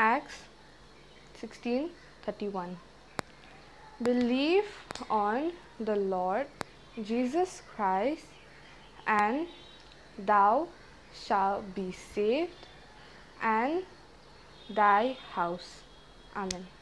Acts 16:31 Believe on the Lord Jesus Christ and thou shalt be saved and thy house. Amen.